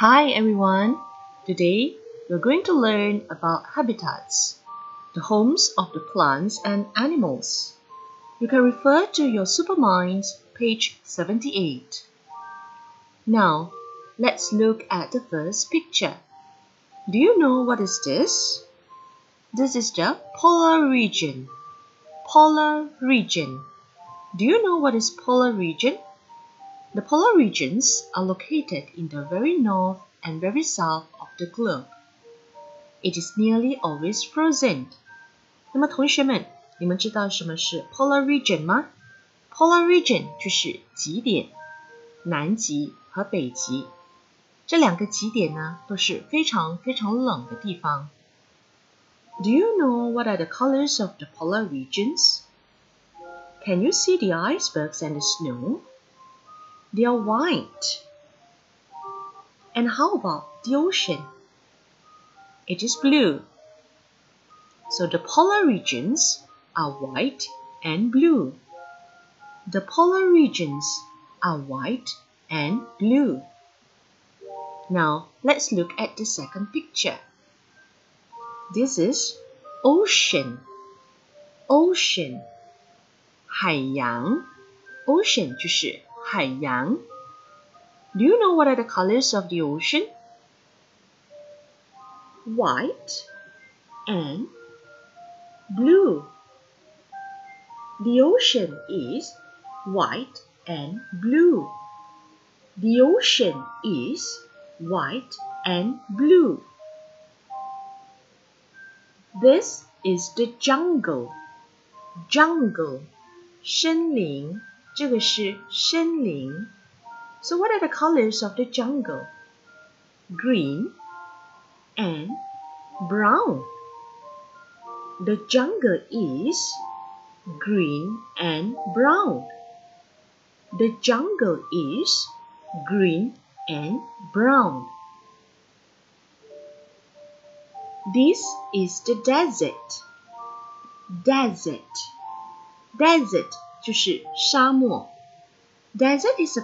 Hi everyone! Today we're going to learn about habitats, the homes of the plants and animals. You can refer to your Superminds, page 78. Now, let's look at the first picture. Do you know what is this? This is the polar region. Polar region. Do you know what is polar region? The polar regions are located in the very north and very south of the globe. It is nearly always frozen. 那么同学们，你们知道什么是 polar region 吗？polar region 就是极点，南极和北极这两个极点呢，都是非常非常冷的地方。Do you know what are the colors of the polar regions? Can you see the icebergs and the snow? They are white. And how about the ocean? It is blue. So the polar regions are white and blue. The polar regions are white and blue. Now let's look at the second picture. This is ocean. Ocean. 海洋 ocean 就是 海洋。Do you know what are the colors of the ocean? White and blue. The ocean is white and blue. The ocean is white and blue. This is the jungle. Jungle 森林， 这个是森林。So what are the colors of the jungle? Green and brown. The jungle is green and brown. The jungle is green and brown. This is the desert. Desert Desert 就是沙漠。Desert is a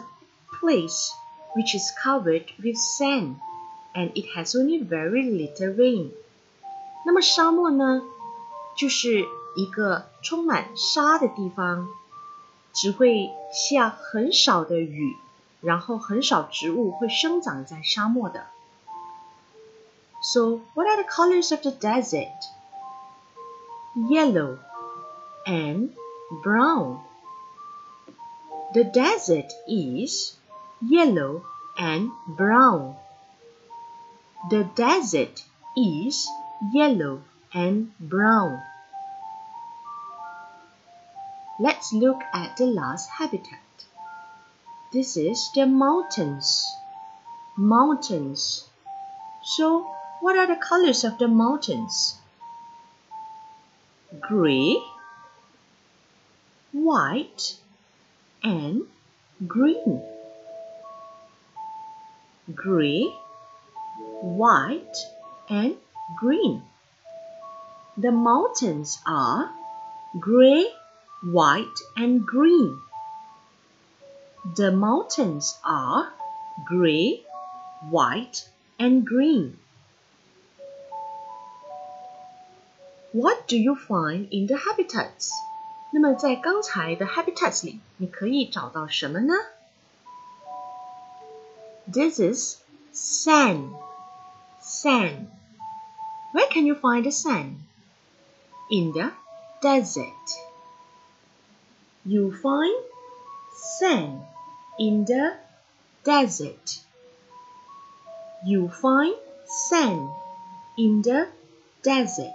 place which is covered with sand and it has only very little rain. 那么沙漠呢，就是一个充满沙的地方，只会下很少的雨，然后很少植物会生长在沙漠的。So, what are the colors of the desert? Yellow and brown. The desert is yellow and brown. The desert is yellow and brown. Let's look at the last habitat. This is the mountains. Mountains. So, what are the colors of the mountains? Gray, white and green. Gray, white and green. The mountains are gray, white and green. The mountains are gray, white and green. What do you find in the habitats? 那么在刚才的 habitats 里，你可以找到什么呢？This is sand. Sand. Where can you find the sand? In the desert. You find sand in the desert. You find sand in the desert.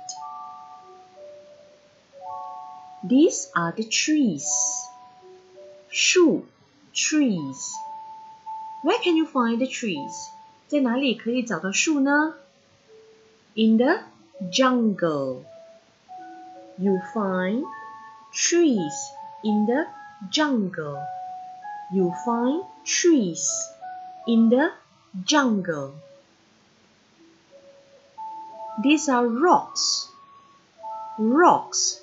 These are the trees. 树 trees. Where can you find the trees? 在哪里可以找到树呢？In the jungle. You find trees in the jungle. You find trees in the jungle. These are rocks. Rocks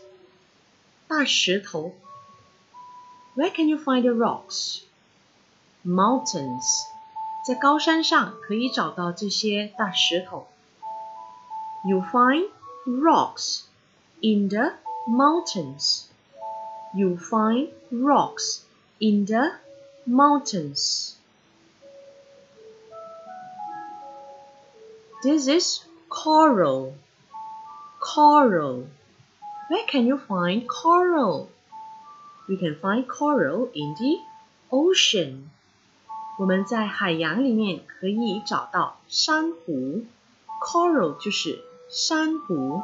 大石头。Where can you find the rocks? Mountains， 在高山上可以找到这些大石头。You find rocks in the mountains. You find rocks in the mountains. This is coral. Coral. Where can you find coral? We can find coral in the ocean. 我们在海洋里面可以找到珊瑚，coral 就是珊瑚。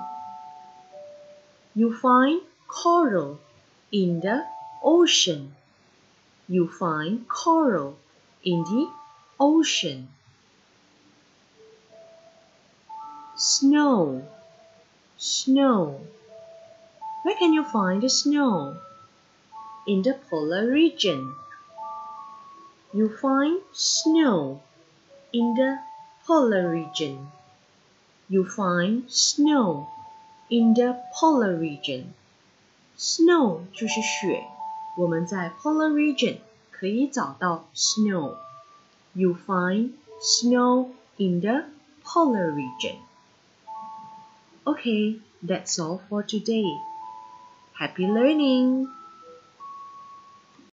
You find coral in the ocean. You find coral in the ocean. Snow, snow. Where can you find the snow? In the polar region. You find snow in the polar region. You find snow in the polar region. Snow 就是雪，我们在 polar region 可以找到 snow. You find snow in the polar region. Okay, that's all for today. Happy learning!